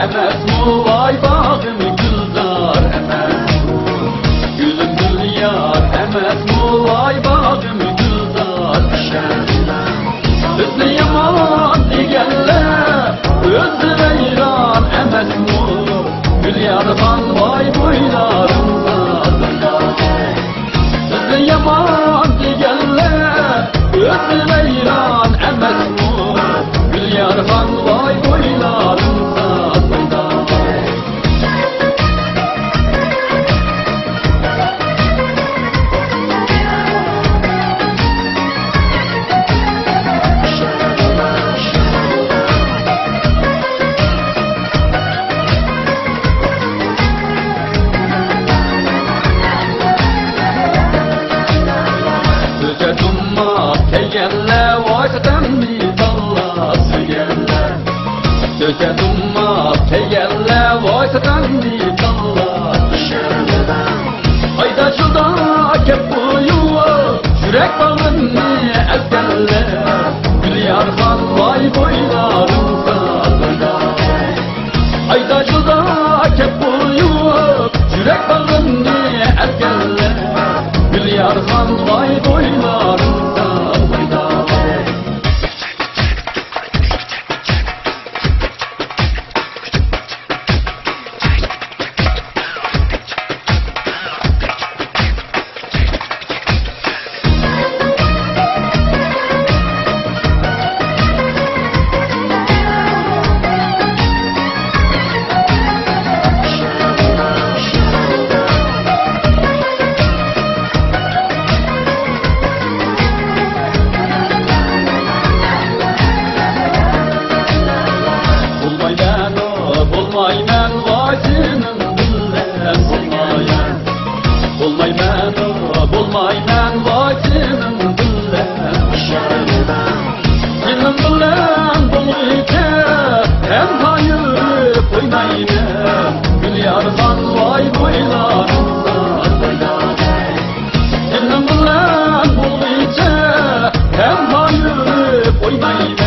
Emes mu vay bağım güldar Emes Gülüm gül yar Emes mu vay bağım güldar Hüsnü yaman digenler Özü veyran Emes mu Gül yarban vay boylarımda Hüsnü yaman digenler Özü veyran Dumma tegelle vaysadan bir dalla Hayda şurada kep bu yuva Yürek bağını ezgelle Gül yarhan vay boylarımda Bulmayman o, bulmayman vacının billes Yılın bilen bulmayke hem hayır koymayman Gül yardan vay boylarımda Yılın bilen bulmayke hem hayır koymayman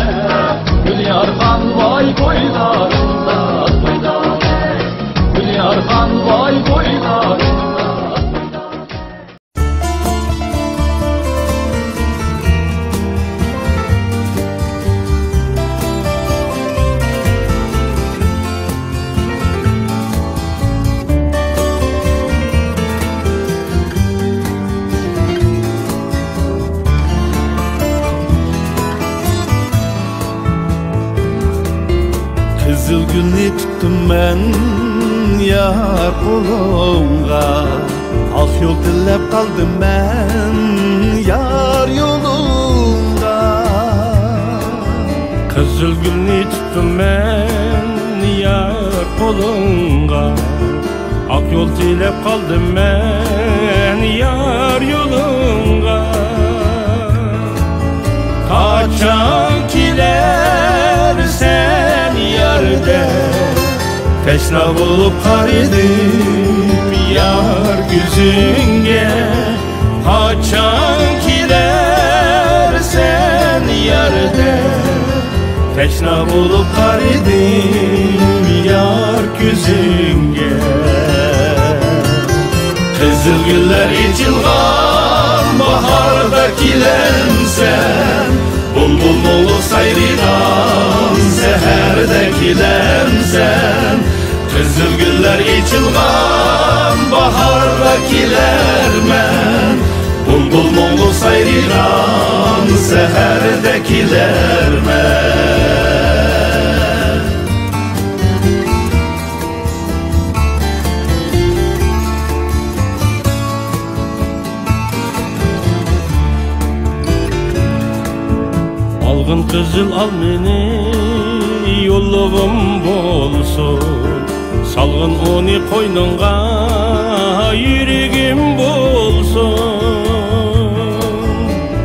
Kızıl gülni tuttum ben yar kolumga Ak yol dillep kaldım ben yar yolunda Kızıl gülni tuttum ben yar kolunga Ak yol tilep kaldım ben yar yolunga Teşna bulup karidim yar güzünge Kaçan kiler sen yerde Teşna bulup karidim yar güzünge Kızıl güller içilgan baharda kilensen Bulbul mulu sayridan seherde kilensen Kızıl güller içilgan baharda kilermen Bulbul mulu sayridan seherde kilermen Algın kızıl al meni yolluğum bolsun Salgın onu koynunga yüreğim bolsun.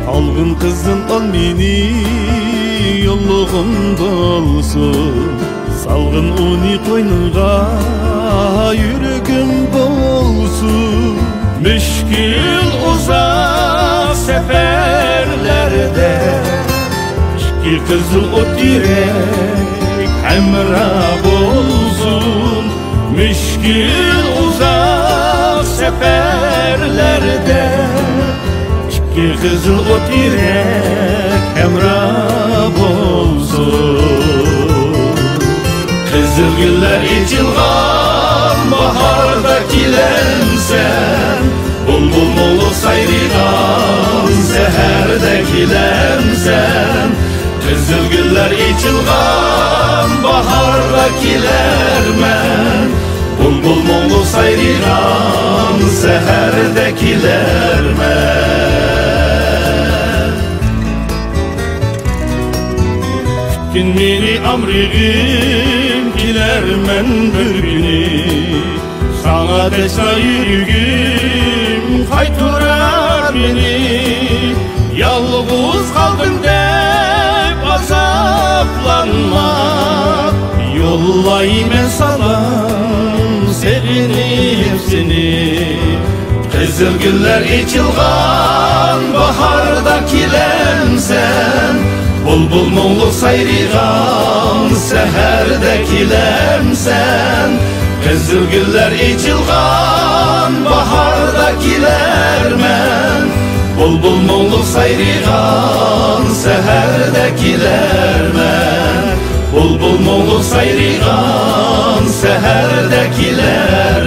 Algın kızın al beni yolluğun dolsun. Salgın uni koynunga yüreğim bolsun. Müşkül uzak seferlerde Müşkül kızıl o direk Emra bolsun bolsun Müşkül uzak seferlerde İki kızıl ot yürek hemrah bolsun Kızıl güller içilgan bahardakilensen Bulbul mulu sayrigan seherdekilensen Kızıl güller içilgan bahardakilermen Bulbul mulu sayrigan seherdekilermen Gün meni amrigim kilermen bir günü. Sana desa yürgüm kayturar beni. Yalnız kaldım dep azaplanma. Yollayım ben sana seni. Kızıl güller içilgan bahardakilemsen Bulbul mulu sayrigan seherdekilemsen Kızıl güller içilgan bahardakilermen Bulbul mulu sayrigan seherdekilermen Bulbul mulu sayrigan seherdekilermen